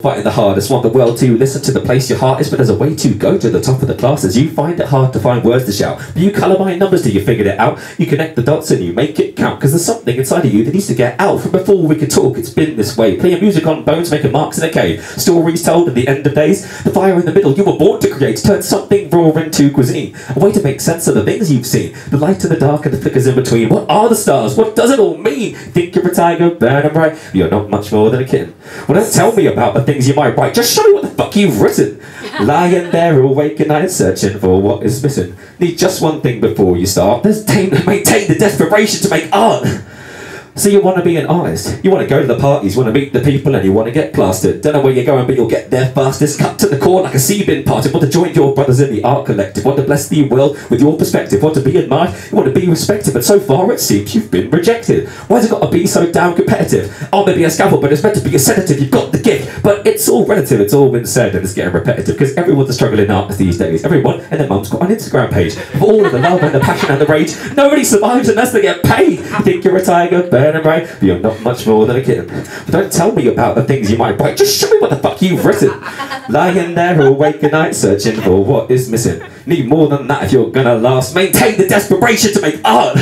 Fighting the hardest, want the world to listen to the place your heart is, but there's a way to go to the top of the classes. You find it hard to find words to shout, but you colour by numbers till you figured it out. You connect the dots and you make it count, because there's something inside of you that needs to get out. From before we could talk, it's been this way. Playing music on bones, making marks in a cave. Stories told at the end of days. The fire in the middle, you were born to create, turn something raw into cuisine. A way to make sense of the things you've seen. The light and the dark and the flickers in between. What are the stars? What does it all mean? Think you're a tiger, burning bright. You're not much more than a kitten. Well, don't tell me about the things you might write. Just show me what the fuck you've written. Lying there awake at night searching for what is missing. Need just one thing before you start. There's maintain the desperation to make art. So you want to be an artist. You want to go to the parties, you want to meet the people, and you want to get plastered. Don't know where you're going, but you'll get there fastest. Cut to the core like a sea-bin party. Want to join your brothers in the art collective. Want to bless the world with your perspective. Want to be admired. You want to be respected. But so far it seems you've been rejected. Why's it got to be so damn competitive? Oh, maybe a scaffold, but it's meant to be a sedative. You've got the gift, but it's all relative. It's all been said, and it's getting repetitive because everyone's a struggling artist these days. Everyone and their mum's got an Instagram page all of the love and the passion and the rage. Nobody survives unless they get paid. Think you're a tiger, burning bright, but you're not much more than a kitten. But don't tell me about the things you might bite. Just show me what the fuck you've written. Lying there awake at night, searching for what is missing. Need more than that if you're gonna last. Maintain the desperation to make art.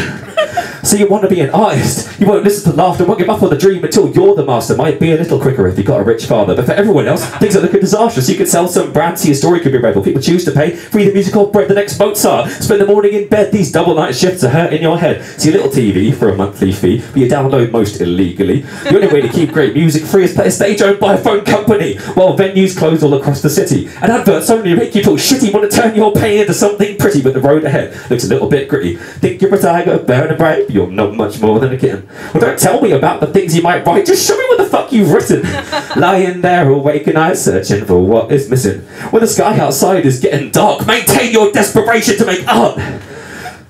So you want to be an artist. You won't listen to laughter, won't give up on the dream until you're the master. Might be a little quicker if you got a rich father. But for everyone else, things are looking disastrous. You could sell some brand, see a story could be read. Will people choose to pay? Free the musical bread, the next Mozart. Spend the morning in bed. These double night shifts are hurting your head. See a little TV for a monthly fee, but you download most illegally. The only way to keep great music free is play a stage owned by a phone company, while venues close all across the city. And adverts only make you feel shitty. Want to turn your pain into something pretty, but the road ahead looks a little bit gritty. Think you're a tiger, burning bright, but you're not much more than a kitten. Well, don't tell me about the things you might write. Just show me what the fuck you've written. Lying there awake at night, searching for what is missing. When the sky outside is getting dark, maintain your desperation to make art.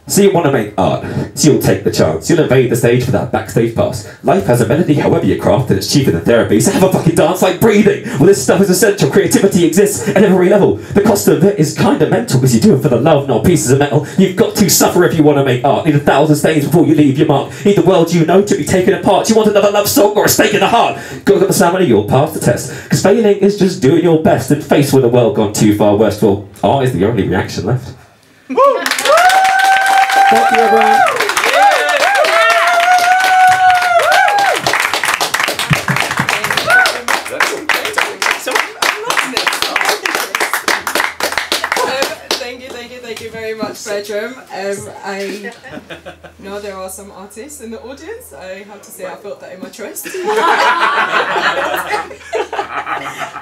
So you want to make art, so you'll take the chance. You'll invade the stage for that backstage pass. Life has a melody, however you craft it, it's cheaper than therapy. So have a fucking dance like breathing. Well, this stuff is essential. Creativity exists at every level. The cost of it is kind of mental because you do it for the love, not pieces of metal. You've got to suffer if you want to make art. Need a thousand stains before you leave your mark. Need the world you know to be taken apart. You want another love song or a stake in the heart? Go get the ceremony, you'll pass the test. Because failing is just doing your best and face with a world gone too far west. Well, art is the only reaction left. Thank you, everyone. Thank you, thank you, thank you very much, Bertram. Um, I know there are some artists in the audience. I have to say I felt that in my chest.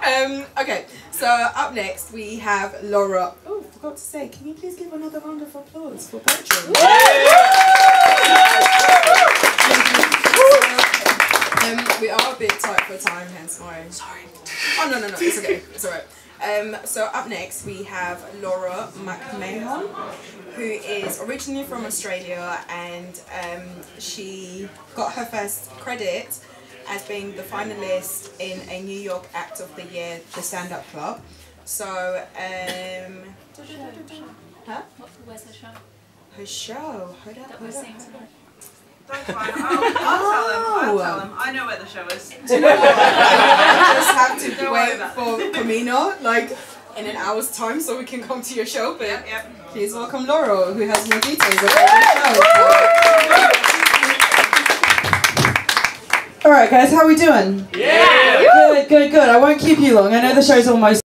um, okay, so up next we have Laura. Oh, forgot to say, can you please give another round of applause for Bertram? Um, we are a bit tight for time, hence why. Sorry. Oh no no no, it's okay, it's alright. Um, so up next we have Laura McMahon, who is originally from Australia and um, she got her first credit as being the finalist in a New York Act of the Year, the Stand Up Club. So, um, huh? Where's the show? Her show. Hold up, That hold we're up. seeing tonight. Don't worry, I'll, I'll tell him. I'll Oh. tell him. I know where the show is. Do you know what? I just have to Don't wait about for Camino, like in an hour's time, so we can come to your show. But Yep, yep. please welcome Laura, who has more details about the show. All right, guys, how we doing? Yeah. Good, good, good. I won't keep you long. I know the show's almost.